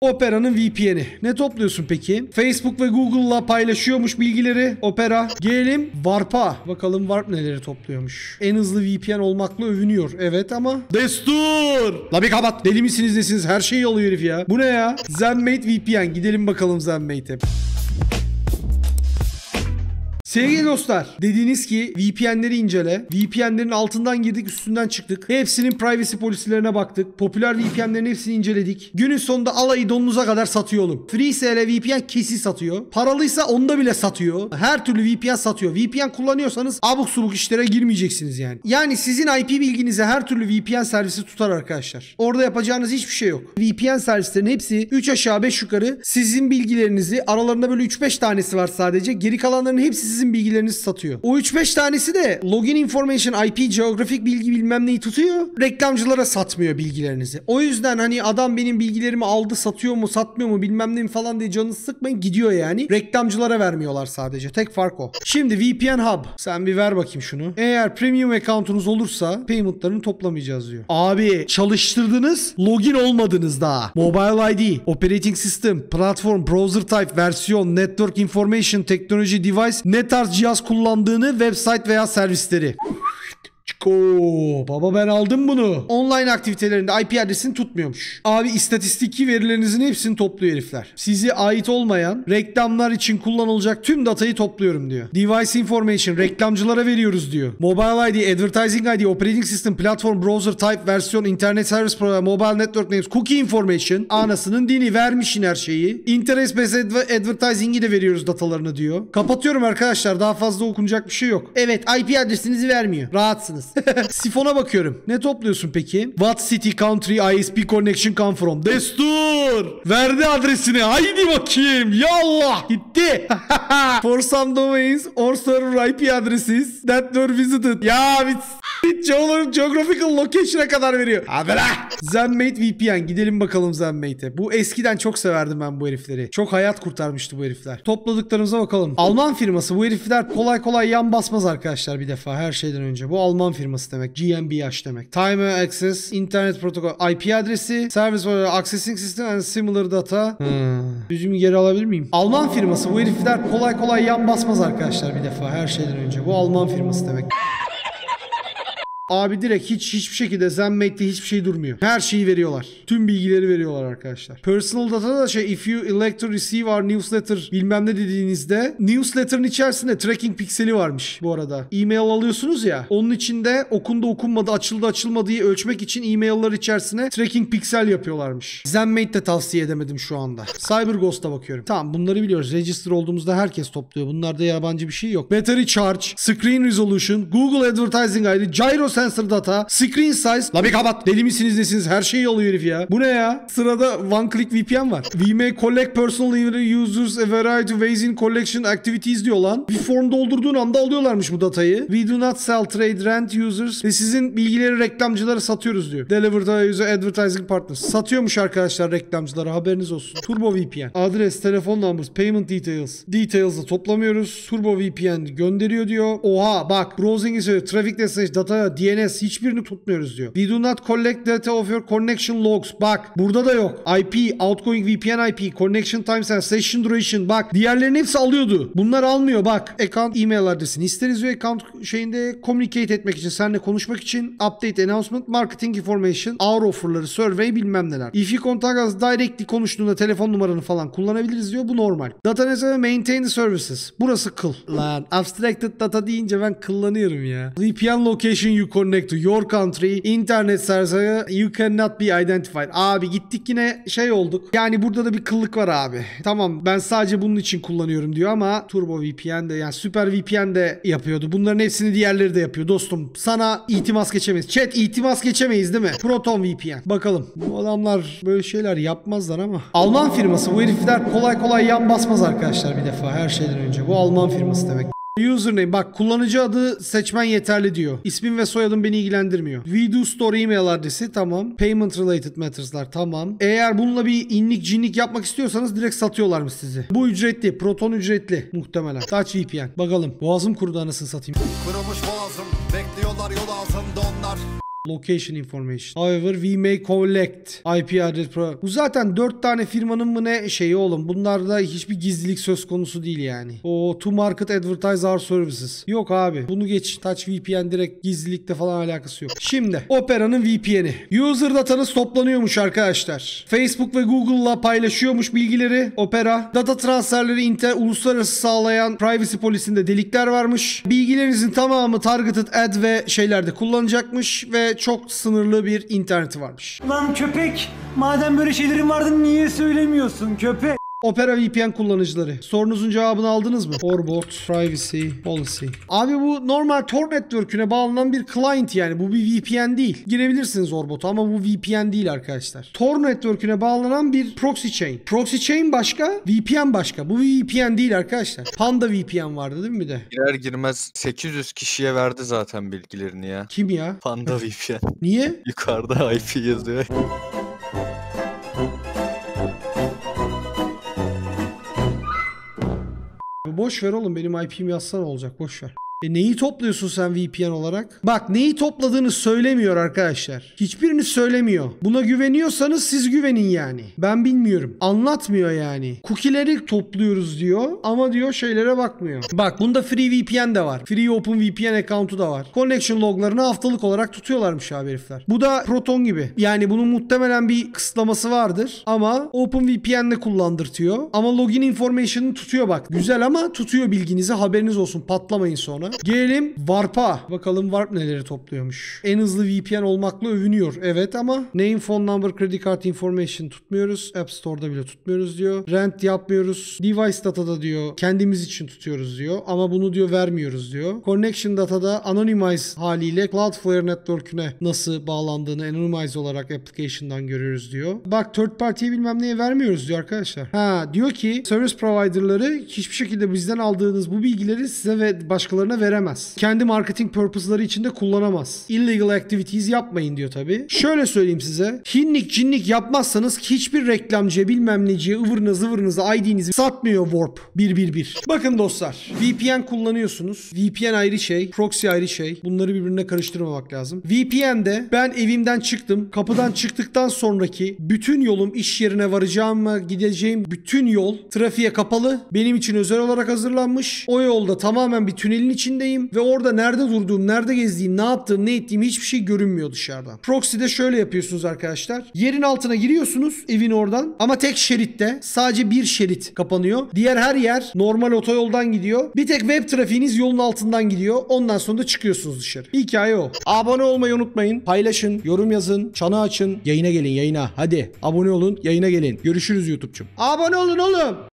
Opera'nın VPN'i. Ne topluyorsun peki? Facebook ve Google'la paylaşıyormuş bilgileri Opera. Gelelim Warp'a. Bakalım Warp neleri topluyormuş. En hızlı VPN olmakla övünüyor. Evet ama... Destur! La bir kapat. Deli misiniz nesiniz? Her şeyi alıyor herif ya. Bu ne ya? Zenmate VPN. Gidelim bakalım Zenmate'e. Sevgili dostlar, dediğiniz ki VPN'leri incele. VPN'lerin altından girdik, üstünden çıktık. Hepsinin privacy policy'lerine baktık. Popüler VPN'lerin hepsini inceledik. Günün sonunda alayı donunuza kadar satıyor oğlum. FreeSale VPN kesin satıyor. Paralıysa onda bile satıyor. Her türlü VPN satıyor. VPN kullanıyorsanız abuk subuk işlere girmeyeceksiniz yani. Yani sizin IP bilginize her türlü VPN servisi tutar arkadaşlar. Orada yapacağınız hiçbir şey yok. VPN servislerin hepsi 3 aşağı 5 yukarı sizin bilgilerinizi aralarında böyle 3-5 tanesi var sadece. Geri kalanların hepsi sizin bilgilerinizi satıyor. O 3-5 tanesi de login information, IP, geografik bilgi bilmem neyi tutuyor. Reklamcılara satmıyor bilgilerinizi. O yüzden hani adam benim bilgilerimi aldı satıyor mu satmıyor mu bilmem ne falan diye canınızı sıkmayın gidiyor yani. Reklamcılara vermiyorlar sadece. Tek fark o. Şimdi VPN Hub. Sen bir ver bakayım şunu. Eğer premium account'unuz olursa payment'larını toplamayacağız diyor. Abi çalıştırdınız login olmadınız daha. Mobile ID, operating system, platform, browser type, versiyon, network information, teknoloji, device ne tarz cihaz kullandığını, website veya servisleri. Çiko. Baba ben aldım bunu. Online aktivitelerinde IP adresini tutmuyormuş. Abi istatistiki verilerinizin hepsini topluyor herifler. Size ait olmayan reklamlar için kullanılacak tüm datayı topluyorum diyor. Device information reklamcılara veriyoruz diyor. Mobile ID, advertising ID, operating system, platform, browser type, versiyon, internet service provider, mobile network names, cookie information. Anasının dini vermişin her şeyi. Interest based adver- advertising'i de veriyoruz datalarını diyor. Kapatıyorum arkadaşlar daha fazla okunacak bir şey yok. Evet IP adresinizi vermiyor. Rahatsınız. Sifona bakıyorum. Ne topluyorsun peki? What city, country, ISP connection come from? Destur! Verdi adresini. Haydi bakayım. Yallah. Gitti. For some domains or server IP addresses that were visited. Ya bir s- Geolo- geographical location'a kadar veriyor. Hadi la. Zenmate VPN. Gidelim bakalım Zenmate'e. Bu eskiden çok severdim ben bu herifleri. Çok hayat kurtarmıştı bu herifler. Topladıklarımıza bakalım. Alman firması. Bu herifler kolay kolay yan basmaz arkadaşlar bir defa her şeyden önce. Bu Alman firması demek. GmbH demek. Time Access, Internet Protocol, IP adresi, Service Accessing System and Similar Data. Hmm. Yüzümü geri alabilir miyim? Alman firması. Bu herifler kolay kolay yan basmaz arkadaşlar bir defa her şeyden önce. Bu Alman firması demek. Abi direkt hiç hiçbir şekilde Zenmate'de hiçbir şey durmuyor. Her şeyi veriyorlar. Tüm bilgileri veriyorlar arkadaşlar. Personal data da şey if you elect to receive our newsletter bilmem ne dediğinizde newsletter'ın içerisinde tracking pikseli varmış bu arada. E-mail alıyorsunuz ya onun içinde okundu okunmadı açıldı açılmadığı ölçmek için e-mail'lar içerisine tracking piksel yapıyorlarmış. Zenmate de tavsiye edemedim şu anda. CyberGhost'a bakıyorum. Tamam bunları biliyoruz. Register olduğumuzda herkes topluyor. Bunlarda yabancı bir şey yok. Battery charge, screen resolution, Google Advertising ID, gyro sensor data, screen size. La bir kapat. Deli misiniz nesiniz? Her şeyi alıyor herif ya. Bu ne ya? Sırada one click VPN var. We may collect personal users a variety of ways in collection activities diyor lan. Bir form doldurduğun anda alıyorlarmış bu datayı. We do not sell trade rent users ve sizin bilgileri reklamcılara satıyoruz diyor. Deliver to user advertising partners. Satıyormuş arkadaşlar reklamcılara haberiniz olsun. Turbo VPN. Adres, telefon numarası, payment details. Details'ı toplamıyoruz. Turbo VPN gönderiyor diyor. Oha bak browsing is traffic destination data DNS hiçbirini tutmuyoruz diyor. We do not collect data of your connection logs. Bak burada da yok. IP, outgoing VPN IP, connection times and session duration. Bak diğerlerinin hepsi alıyordu. Bunlar almıyor bak. Account email adresini isteriz diyor. Account şeyinde communicate etmek için, seninle konuşmak için update, announcement, marketing information, our offer'ları, survey bilmem neler. If you contact us directly konuştuğunda telefon numaranı falan kullanabiliriz diyor. Bu normal. Data ne maintain the services. Burası kıl. Lan abstracted data deyince ben kıllanıyorum ya. VPN location you connect to your country. internet service you cannot be identified. Abi gittik yine şey olduk. Yani burada da bir kıllık var abi. Tamam ben sadece bunun için kullanıyorum diyor ama Turbo VPN de yani Super VPN de yapıyordu. Bunların hepsini diğerleri de yapıyor dostum. Sana itimas geçemeyiz. Chat itimas geçemeyiz değil mi? Proton VPN. Bakalım. Bu adamlar böyle şeyler yapmazlar ama. Alman firması bu herifler kolay kolay yan basmaz arkadaşlar bir defa her şeyden önce. Bu Alman firması demek. Username bak kullanıcı adı seçmen yeterli diyor. İsmin ve soyadın beni ilgilendirmiyor. We do store email adresi tamam. Payment related matters'lar tamam. Eğer bununla bir inlik cinlik yapmak istiyorsanız direkt satıyorlarmış sizi. Bu ücretli. Proton ücretli muhtemelen. Touch VPN. Bakalım. Boğazım kurudu anasını satayım. Kırılmış boğazım Bekliyorlar yol ağzımda onlar Location information. However, we may collect IP address pro. Bu zaten 4 tane firmanın mı ne şeyi oğlum. Bunlarda hiçbir gizlilik söz konusu değil yani. O to market advertise our services. Yok abi. Bunu geç. Touch VPN direkt gizlilikte falan alakası yok. Şimdi Opera'nın VPN'i. User datanız toplanıyormuş arkadaşlar. Facebook ve Google'la paylaşıyormuş bilgileri. Opera. Data transferleri inter uluslararası sağlayan privacy polisinde delikler varmış. Bilgilerinizin tamamı targeted ad ve şeylerde kullanacakmış ve çok sınırlı bir interneti varmış. Lan köpek! Madem böyle şeylerin vardı niye söylemiyorsun köpek? Opera VPN kullanıcıları. Sorunuzun cevabını aldınız mı? Orbot Privacy Policy. Abi bu normal Tor Network'üne bağlanan bir client yani. Bu bir VPN değil. Girebilirsiniz Orbot'a ama bu VPN değil arkadaşlar. Tor Network'üne bağlanan bir proxy chain. Proxy chain başka, VPN başka. Bu bir VPN değil arkadaşlar. Panda VPN vardı değil mi bir de? Girer girmez 800 kişiye verdi zaten bilgilerini ya. Kim ya? Panda VPN. Niye? Yukarıda IP yazıyor. Boş ver oğlum benim IP'm yazsana olacak boş ver. E neyi topluyorsun sen VPN olarak? Bak neyi topladığını söylemiyor arkadaşlar. Hiçbirini söylemiyor. Buna güveniyorsanız siz güvenin yani. Ben bilmiyorum. Anlatmıyor yani. Cookie'leri topluyoruz diyor ama diyor şeylere bakmıyor. Bak bunda Free VPN de var. Free Open VPN account'u da var. Connection loglarını haftalık olarak tutuyorlarmış abi herifler. Bu da Proton gibi. Yani bunun muhtemelen bir kısıtlaması vardır ama Open VPN'le kullandırtıyor. Ama login information'ını tutuyor bak. Güzel ama tutuyor bilginizi haberiniz olsun. Patlamayın sonra. Gelelim Warp'a. Bakalım Warp neleri topluyormuş. En hızlı VPN olmakla övünüyor. Evet ama name, phone number, credit card information tutmuyoruz. App Store'da bile tutmuyoruz diyor. Rent yapmıyoruz. Device data'da diyor kendimiz için tutuyoruz diyor. Ama bunu diyor vermiyoruz diyor. Connection data'da anonymize haliyle Cloudflare network'üne nasıl bağlandığını anonymize olarak application'dan görüyoruz diyor. Bak third party'ye bilmem neye vermiyoruz diyor arkadaşlar. Ha diyor ki service provider'ları hiçbir şekilde bizden aldığınız bu bilgileri size ve başkalarına veremez. Kendi marketing purpose'ları için de kullanamaz. Illegal activities yapmayın diyor tabi. Şöyle söyleyeyim size. Hinlik cinlik yapmazsanız hiçbir reklamcıya bilmem neciye ıvırına zıvırınıza ID'nizi satmıyor Warp 111. Bakın dostlar. VPN kullanıyorsunuz. VPN ayrı şey. Proxy ayrı şey. Bunları birbirine karıştırmamak lazım. VPN'de ben evimden çıktım. Kapıdan çıktıktan sonraki bütün yolum iş yerine varacağım mı gideceğim bütün yol trafiğe kapalı. Benim için özel olarak hazırlanmış. O yolda tamamen bir tünelin içindeyim ve orada nerede durduğum, nerede gezdiğim, ne yaptığım, ne ettiğim hiçbir şey görünmüyor dışarıdan. Proxy'de şöyle yapıyorsunuz arkadaşlar. Yerin altına giriyorsunuz evin oradan ama tek şeritte sadece bir şerit kapanıyor. Diğer her yer normal otoyoldan gidiyor. Bir tek web trafiğiniz yolun altından gidiyor. Ondan sonra da çıkıyorsunuz dışarı. Hikaye o. Abone olmayı unutmayın. Paylaşın, yorum yazın, çanı açın. Yayına gelin yayına. Hadi abone olun, yayına gelin. Görüşürüz YouTube'cum. Abone olun oğlum.